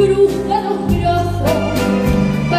cruz.